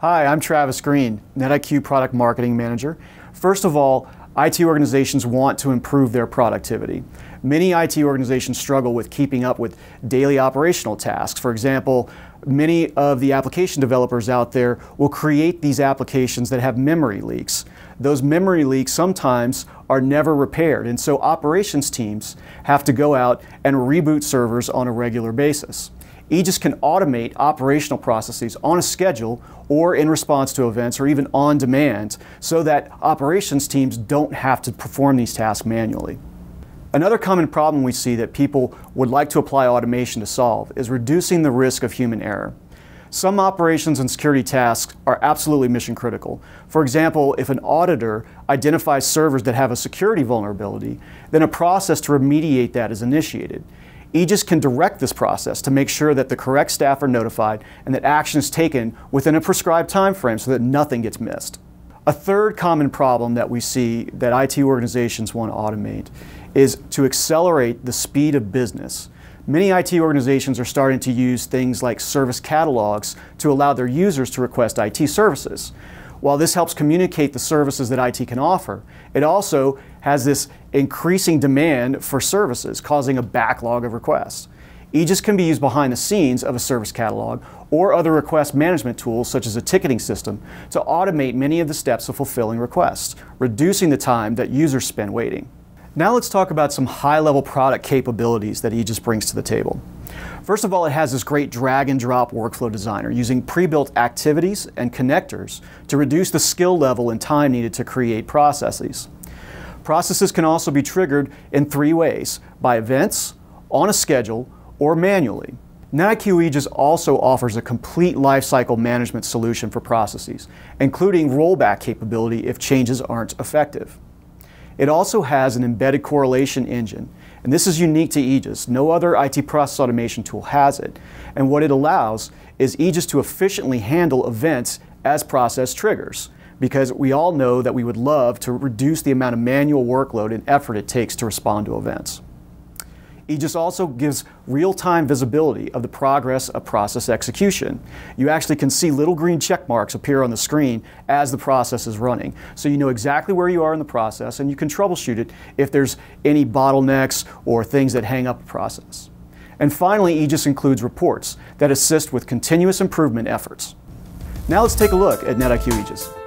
Hi, I'm Travis Greene, NetIQ Product Marketing Manager. First of all, IT organizations want to improve their productivity. Many IT organizations struggle with keeping up with daily operational tasks. For example, many of the application developers out there will create these applications that have memory leaks. Those memory leaks sometimes are never repaired, and so operations teams have to go out and reboot servers on a regular basis. Aegis can automate operational processes on a schedule or in response to events or even on demand so that operations teams don't have to perform these tasks manually. Another common problem we see that people would like to apply automation to solve is reducing the risk of human error. Some operations and security tasks are absolutely mission critical. For example, if an auditor identifies servers that have a security vulnerability, then a process to remediate that is initiated. Aegis can direct this process to make sure that the correct staff are notified and that action is taken within a prescribed time frame so that nothing gets missed. A third common problem that we see that IT organizations want to automate is to accelerate the speed of business. Many IT organizations are starting to use things like service catalogs to allow their users to request IT services. While this helps communicate the services that IT can offer, it also has this increasing demand for services, causing a backlog of requests. Aegis can be used behind the scenes of a service catalog or other request management tools such as a ticketing system to automate many of the steps of fulfilling requests, reducing the time that users spend waiting. Now let's talk about some high-level product capabilities that Aegis brings to the table. First of all, it has this great drag and drop workflow designer using pre-built activities and connectors to reduce the skill level and time needed to create processes. Processes can also be triggered in three ways, by events, on a schedule, or manually. NetIQ Aegis also offers a complete lifecycle management solution for processes, including rollback capability if changes aren't effective. It also has an embedded correlation engine and this is unique to Aegis. No other IT process automation tool has it. And what it allows is Aegis to efficiently handle events as process triggers because we all know that we would love to reduce the amount of manual workload and effort it takes to respond to events. Aegis also gives real-time visibility of the progress of process execution. You actually can see little green check marks appear on the screen as the process is running. So you know exactly where you are in the process and you can troubleshoot it if there's any bottlenecks or things that hang up a process. And finally, Aegis includes reports that assist with continuous improvement efforts. Now let's take a look at NetIQ Aegis.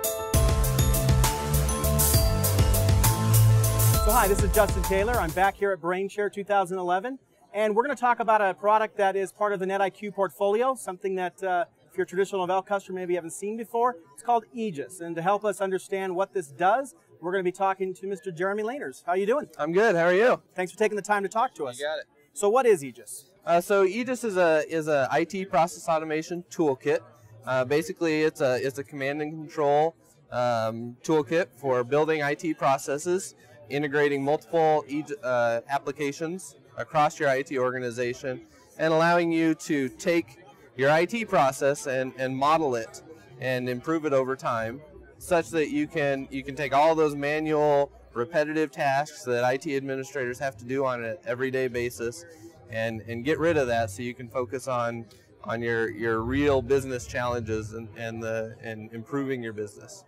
Hi, this is Justin Taylor. I'm back here at BrainShare 2011, and we're going to talk about a product that is part of the NetIQ portfolio, something that uh, if you're a traditional Novell customer maybe you haven't seen before. It's called Aegis, and to help us understand what this does, we're going to be talking to Mr. Jeremy Laners. How are you doing? I'm good. How are you? Thanks for taking the time to talk to us. You got it. So what is Aegis? Uh, so Aegis is a is a IT process automation toolkit. Uh, basically, it's a it's a command and control um, toolkit for building IT processes integrating multiple uh, applications across your IT organization and allowing you to take your IT process and, and model it and improve it over time such that you can you can take all those manual repetitive tasks that IT administrators have to do on an everyday basis and, and get rid of that so you can focus on on your, your real business challenges and, and the and improving your business.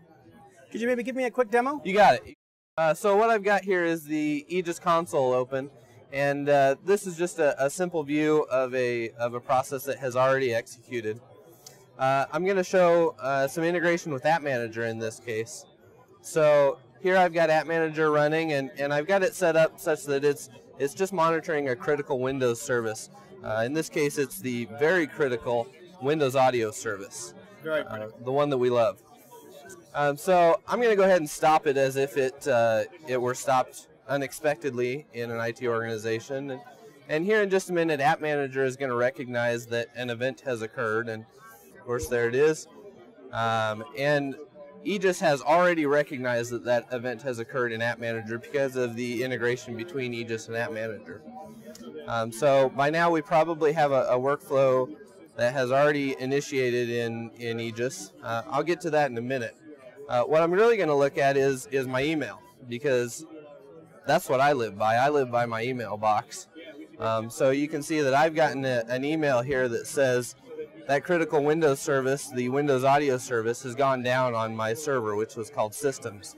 Could you maybe give me a quick demo? You got it. Uh, so what I've got here is the Aegis console open, and uh, this is just a, a, simple view of a, of a process that has already executed. Uh, I'm going to show uh, some integration with App Manager in this case. So here I've got App Manager running, and, and I've got it set up such that it's, it's just monitoring a critical Windows service. Uh, in this case, it's the very critical Windows Audio service, uh, the one that we love. Um, so I'm going to go ahead and stop it as if it uh, it were stopped unexpectedly in an IT organization. And, and here in just a minute, App Manager is going to recognize that an event has occurred, and of course there it is. Um, and Aegis has already recognized that that event has occurred in App Manager because of the integration between Aegis and App Manager. Um, so by now we probably have a, a, workflow that has already initiated in, in Aegis. Uh, I'll get to that in a minute. Uh, what I'm really going to look at is is my email because that's what I live by. I live by my email box. Um, so you can see that I've gotten a, an email here that says that critical Windows service, the Windows audio service, has gone down on my server, which was called Systems.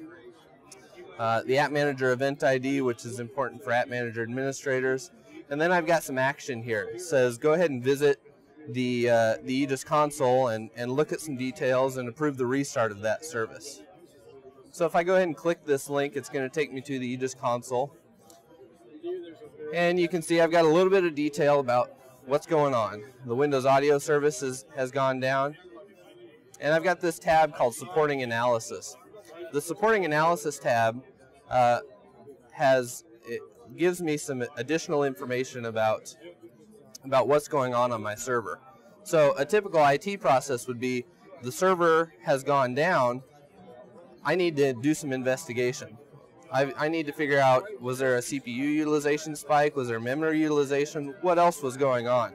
Uh, the App Manager Event ID, which is important for App Manager administrators. And then I've got some action here. It says go ahead and visit the, uh, the Aegis console and, and look at some details and approve the restart of that service. So if I go ahead and click this link, it's going to take me to the Aegis console. And you can see I've got a little bit of detail about what's going on. The Windows audio service is, has gone down. And I've got this tab called Supporting Analysis. The Supporting Analysis tab uh, has it gives me some additional information about about what's going on on my server. So a typical IT process would be the server has gone down. I need to do some investigation. I, I need to figure out was there a CPU utilization spike? Was there memory utilization? What else was going on?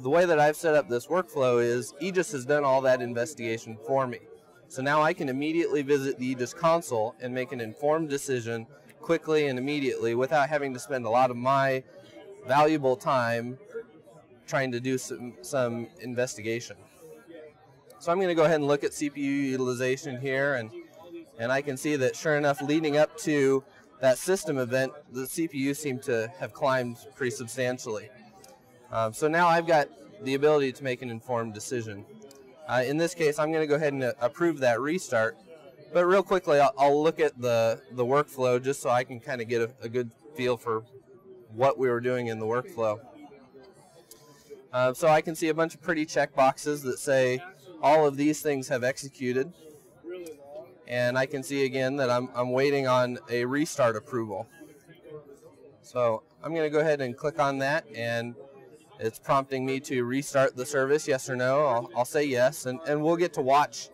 The way that I've set up this workflow is Aegis has done all that investigation for me. So now I can immediately visit the Aegis console and make an informed decision quickly and immediately without having to spend a lot of my valuable time trying to do some, some investigation. So I'm going to go ahead and look at CPU utilization here and and I can see that sure enough, leading up to that system event, the CPU seemed to have climbed pretty substantially. Um, so now I've got the ability to make an informed decision. Uh, in this case, I'm going to go ahead and uh, approve that restart. But real quickly, I'll, I'll, look at the, the workflow just so I can kind of get a, a, good feel for what we were doing in the workflow. Uh, so I can see a bunch of pretty check boxes that say all of these things have executed and I can see again that I'm, I'm waiting on a restart approval. So I'm going to go ahead and click on that and it's prompting me to restart the service, yes or no. I'll, I'll say yes, and, and we'll get to watch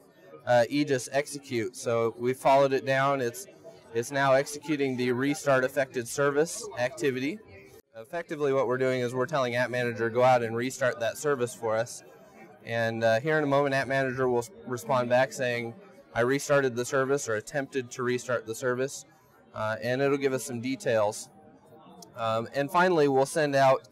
uh, Aegis execute. So we followed it down. It's, it's now executing the restart affected service activity. Effectively what we're doing is we're telling App Manager go out and restart that service for us. And uh, here in a moment, App Manager will respond back saying, I restarted the service or attempted to restart the service, uh, and it'll give us some details. Um, and finally, we'll send out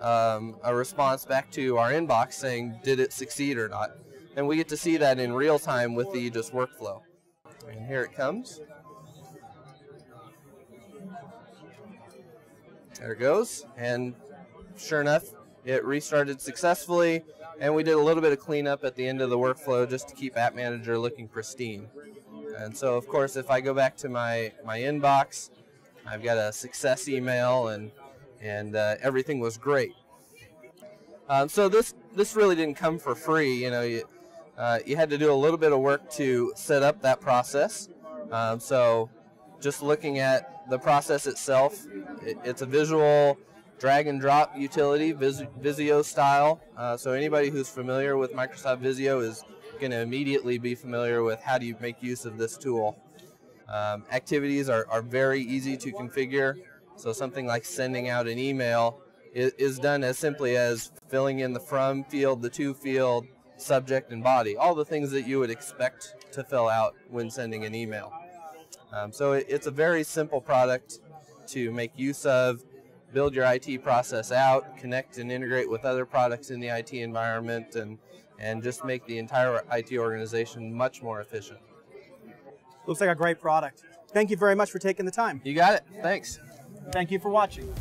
um, a response back to our inbox saying, did it succeed or not? And we get to see that in real time with the Aegis workflow. And here it comes. There it goes. And sure enough, it restarted successfully and we did a little bit of cleanup at the end of the workflow just to keep App Manager looking pristine. And so, of course, if I go back to my, my inbox, I've got a success email and, and uh, everything was great. Um, so this, this really didn't come for free. You know, you, uh, you had to do a little bit of work to set up that process. Um, so just looking at the process itself, it, it's a visual drag and drop utility, Vis Visio style. Uh, so anybody who's familiar with Microsoft Visio is going to immediately be familiar with how do you make use of this tool. Um, activities are, are very easy to configure. So something like sending out an email is, is done as simply as filling in the from field, the to field, subject, and body. All the things that you would expect to fill out when sending an email. Um, so it, it's a very simple product to make use of build your IT process out, connect and integrate with other products in the IT environment, and, and just make the entire IT organization much more efficient. Looks like a great product. Thank you very much for taking the time. You got it. Thanks. Thank you for watching.